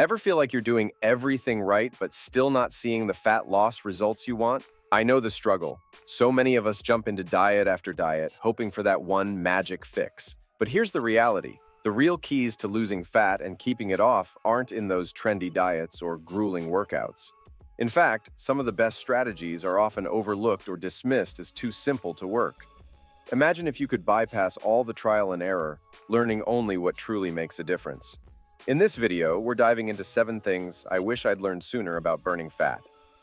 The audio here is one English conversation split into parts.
Ever feel like you're doing everything right but still not seeing the fat loss results you want? I know the struggle. So many of us jump into diet after diet, hoping for that one magic fix. But here's the reality. The real keys to losing fat and keeping it off aren't in those trendy diets or grueling workouts. In fact, some of the best strategies are often overlooked or dismissed as too simple to work. Imagine if you could bypass all the trial and error, learning only what truly makes a difference. In this video, we're diving into seven things I wish I'd learned sooner about burning fat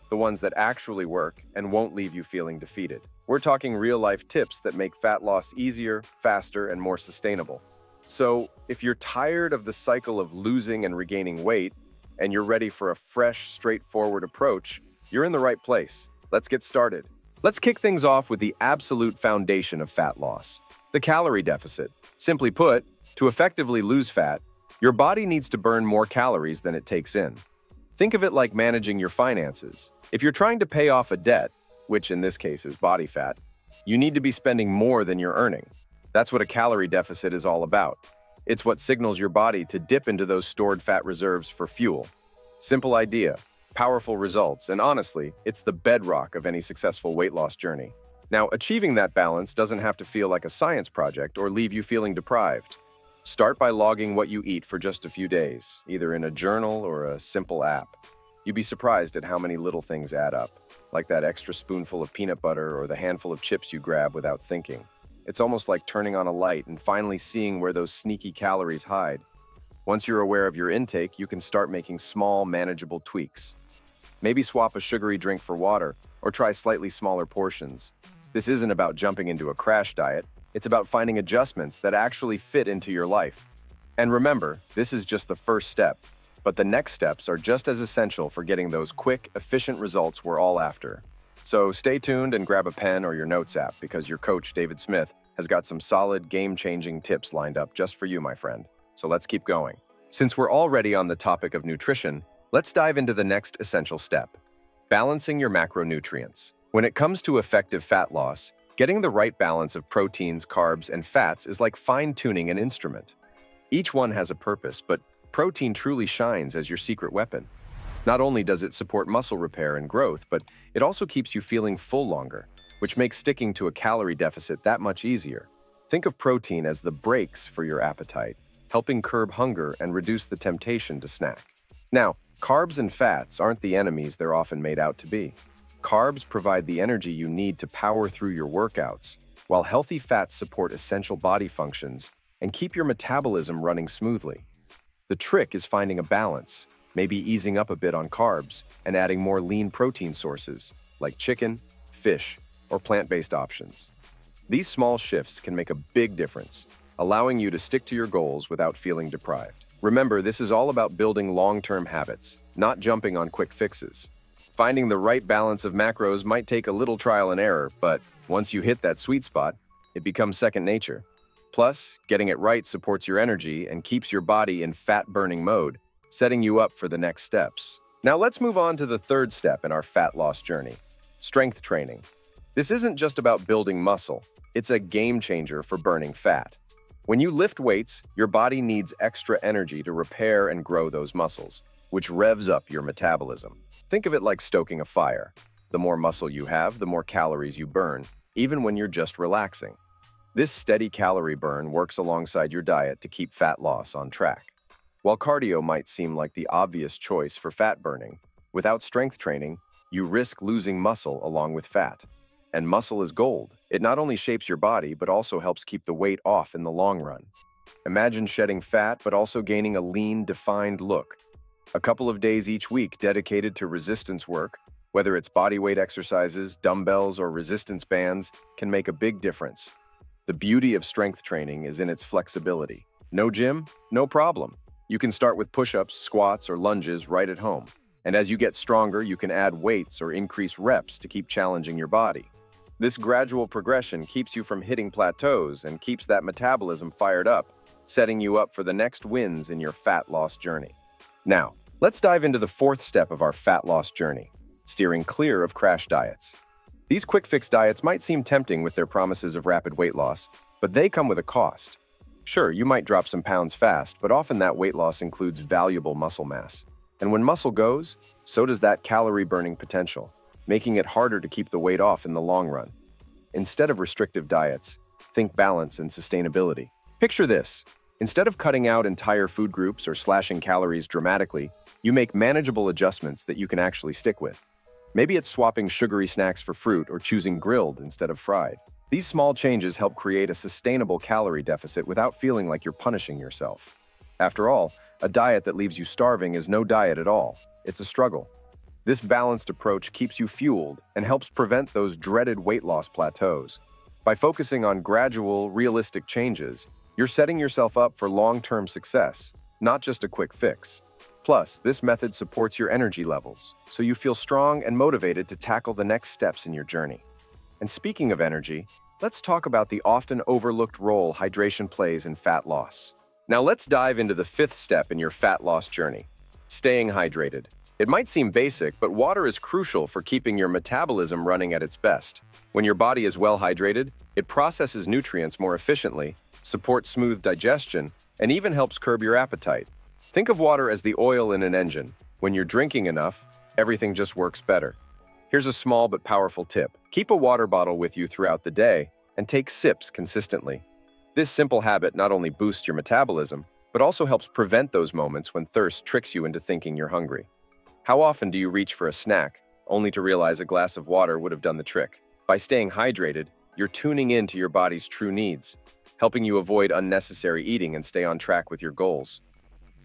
the ones that actually work and won't leave you feeling defeated. We're talking real-life tips that make fat loss easier, faster, and more sustainable. So, if you're tired of the cycle of losing and regaining weight, and you're ready for a fresh, straightforward approach, you're in the right place. Let's get started. Let's kick things off with the absolute foundation of fat loss, the calorie deficit. Simply put, to effectively lose fat, your body needs to burn more calories than it takes in. Think of it like managing your finances. If you're trying to pay off a debt, which in this case is body fat, you need to be spending more than you're earning. That's what a calorie deficit is all about. It's what signals your body to dip into those stored fat reserves for fuel. Simple idea, powerful results, and honestly, it's the bedrock of any successful weight loss journey. Now, achieving that balance doesn't have to feel like a science project or leave you feeling deprived. Start by logging what you eat for just a few days, either in a journal or a simple app. You'd be surprised at how many little things add up, like that extra spoonful of peanut butter or the handful of chips you grab without thinking. It's almost like turning on a light and finally seeing where those sneaky calories hide. Once you're aware of your intake, you can start making small, manageable tweaks. Maybe swap a sugary drink for water, or try slightly smaller portions. This isn't about jumping into a crash diet, it's about finding adjustments that actually fit into your life. And remember, this is just the first step. But the next steps are just as essential for getting those quick, efficient results we're all after. So stay tuned and grab a pen or your notes app because your coach, David Smith, has got some solid, game-changing tips lined up just for you, my friend. So let's keep going. Since we're already on the topic of nutrition, let's dive into the next essential step, balancing your macronutrients. When it comes to effective fat loss, getting the right balance of proteins, carbs, and fats is like fine-tuning an instrument. Each one has a purpose, but Protein truly shines as your secret weapon. Not only does it support muscle repair and growth, but it also keeps you feeling full longer, which makes sticking to a calorie deficit that much easier. Think of protein as the brakes for your appetite, helping curb hunger and reduce the temptation to snack. Now, carbs and fats aren't the enemies they're often made out to be. Carbs provide the energy you need to power through your workouts, while healthy fats support essential body functions and keep your metabolism running smoothly. The trick is finding a balance, maybe easing up a bit on carbs and adding more lean protein sources like chicken, fish, or plant-based options. These small shifts can make a big difference, allowing you to stick to your goals without feeling deprived. Remember, this is all about building long-term habits, not jumping on quick fixes. Finding the right balance of macros might take a little trial and error, but once you hit that sweet spot, it becomes second nature. Plus, getting it right supports your energy and keeps your body in fat-burning mode, setting you up for the next steps. Now let's move on to the third step in our fat loss journey, strength training. This isn't just about building muscle, it's a game changer for burning fat. When you lift weights, your body needs extra energy to repair and grow those muscles, which revs up your metabolism. Think of it like stoking a fire. The more muscle you have, the more calories you burn, even when you're just relaxing. This steady calorie burn works alongside your diet to keep fat loss on track. While cardio might seem like the obvious choice for fat burning, without strength training, you risk losing muscle along with fat. And muscle is gold. It not only shapes your body, but also helps keep the weight off in the long run. Imagine shedding fat, but also gaining a lean, defined look. A couple of days each week dedicated to resistance work, whether it's bodyweight exercises, dumbbells, or resistance bands, can make a big difference. The beauty of strength training is in its flexibility. No gym? No problem. You can start with push-ups, squats, or lunges right at home. And as you get stronger, you can add weights or increase reps to keep challenging your body. This gradual progression keeps you from hitting plateaus and keeps that metabolism fired up, setting you up for the next wins in your fat loss journey. Now, let's dive into the fourth step of our fat loss journey, steering clear of crash diets. These quick fix diets might seem tempting with their promises of rapid weight loss, but they come with a cost. Sure, you might drop some pounds fast, but often that weight loss includes valuable muscle mass. And when muscle goes, so does that calorie burning potential, making it harder to keep the weight off in the long run. Instead of restrictive diets, think balance and sustainability. Picture this. Instead of cutting out entire food groups or slashing calories dramatically, you make manageable adjustments that you can actually stick with. Maybe it's swapping sugary snacks for fruit or choosing grilled instead of fried. These small changes help create a sustainable calorie deficit without feeling like you're punishing yourself. After all, a diet that leaves you starving is no diet at all. It's a struggle. This balanced approach keeps you fueled and helps prevent those dreaded weight loss plateaus. By focusing on gradual, realistic changes, you're setting yourself up for long-term success, not just a quick fix. Plus, this method supports your energy levels, so you feel strong and motivated to tackle the next steps in your journey. And speaking of energy, let's talk about the often overlooked role hydration plays in fat loss. Now let's dive into the fifth step in your fat loss journey, staying hydrated. It might seem basic, but water is crucial for keeping your metabolism running at its best. When your body is well hydrated, it processes nutrients more efficiently, supports smooth digestion, and even helps curb your appetite. Think of water as the oil in an engine. When you're drinking enough, everything just works better. Here's a small but powerful tip. Keep a water bottle with you throughout the day and take sips consistently. This simple habit not only boosts your metabolism, but also helps prevent those moments when thirst tricks you into thinking you're hungry. How often do you reach for a snack, only to realize a glass of water would have done the trick? By staying hydrated, you're tuning in to your body's true needs, helping you avoid unnecessary eating and stay on track with your goals.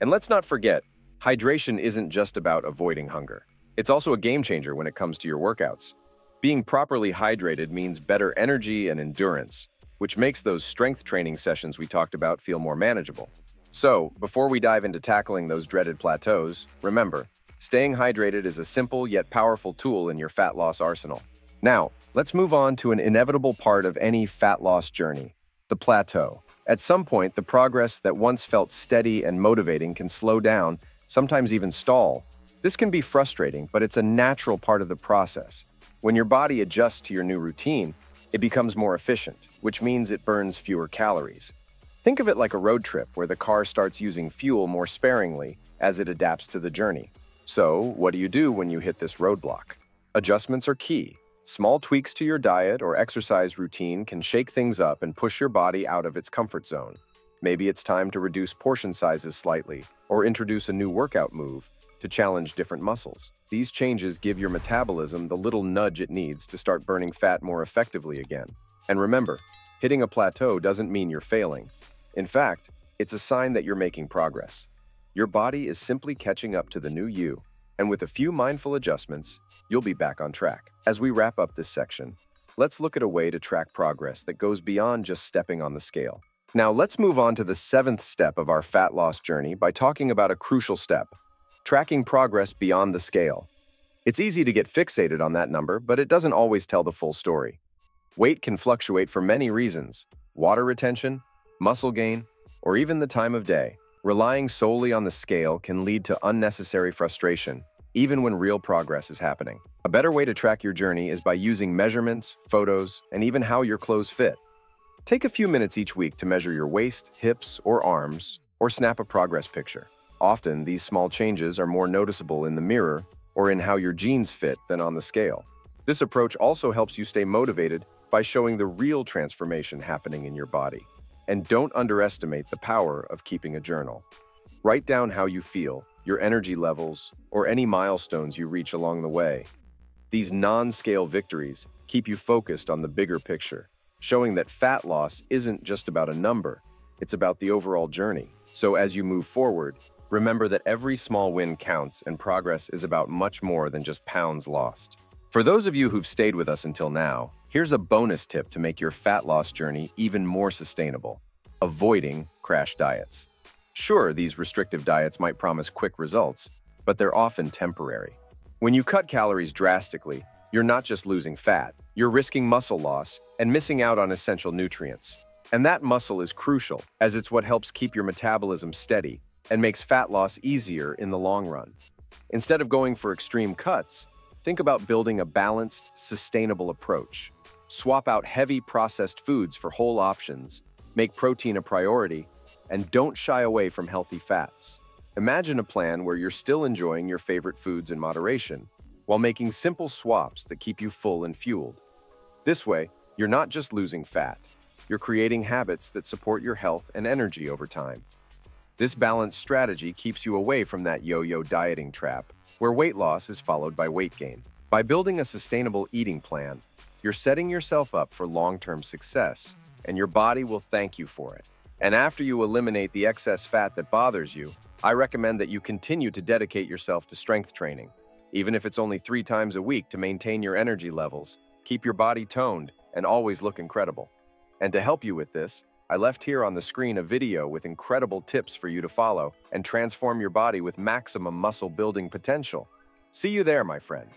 And let's not forget, hydration isn't just about avoiding hunger. It's also a game changer when it comes to your workouts. Being properly hydrated means better energy and endurance, which makes those strength training sessions we talked about feel more manageable. So, before we dive into tackling those dreaded plateaus, remember, staying hydrated is a simple yet powerful tool in your fat loss arsenal. Now, let's move on to an inevitable part of any fat loss journey, the plateau. At some point, the progress that once felt steady and motivating can slow down, sometimes even stall. This can be frustrating, but it's a natural part of the process. When your body adjusts to your new routine, it becomes more efficient, which means it burns fewer calories. Think of it like a road trip where the car starts using fuel more sparingly as it adapts to the journey. So, what do you do when you hit this roadblock? Adjustments are key. Small tweaks to your diet or exercise routine can shake things up and push your body out of its comfort zone. Maybe it's time to reduce portion sizes slightly or introduce a new workout move to challenge different muscles. These changes give your metabolism the little nudge it needs to start burning fat more effectively again. And remember, hitting a plateau doesn't mean you're failing. In fact, it's a sign that you're making progress. Your body is simply catching up to the new you, and with a few mindful adjustments, you'll be back on track. As we wrap up this section, let's look at a way to track progress that goes beyond just stepping on the scale. Now, let's move on to the seventh step of our fat loss journey by talking about a crucial step tracking progress beyond the scale. It's easy to get fixated on that number, but it doesn't always tell the full story. Weight can fluctuate for many reasons water retention, muscle gain, or even the time of day. Relying solely on the scale can lead to unnecessary frustration, even when real progress is happening. A better way to track your journey is by using measurements, photos, and even how your clothes fit. Take a few minutes each week to measure your waist, hips, or arms, or snap a progress picture. Often, these small changes are more noticeable in the mirror or in how your jeans fit than on the scale. This approach also helps you stay motivated by showing the real transformation happening in your body. And don't underestimate the power of keeping a journal. Write down how you feel, your energy levels, or any milestones you reach along the way. These non-scale victories keep you focused on the bigger picture, showing that fat loss isn't just about a number, it's about the overall journey. So as you move forward, Remember that every small win counts and progress is about much more than just pounds lost. For those of you who've stayed with us until now, here's a bonus tip to make your fat loss journey even more sustainable. Avoiding crash diets. Sure, these restrictive diets might promise quick results, but they're often temporary. When you cut calories drastically, you're not just losing fat, you're risking muscle loss and missing out on essential nutrients. And that muscle is crucial, as it's what helps keep your metabolism steady and makes fat loss easier in the long run. Instead of going for extreme cuts, think about building a balanced, sustainable approach. Swap out heavy processed foods for whole options, make protein a priority, and don't shy away from healthy fats. Imagine a plan where you're still enjoying your favorite foods in moderation, while making simple swaps that keep you full and fueled. This way, you're not just losing fat, you're creating habits that support your health and energy over time. This balanced strategy keeps you away from that yo-yo dieting trap, where weight loss is followed by weight gain. By building a sustainable eating plan, you're setting yourself up for long-term success, and your body will thank you for it. And after you eliminate the excess fat that bothers you, I recommend that you continue to dedicate yourself to strength training, even if it's only three times a week to maintain your energy levels, keep your body toned, and always look incredible. And to help you with this, I left here on the screen a video with incredible tips for you to follow and transform your body with maximum muscle building potential. See you there, my friend.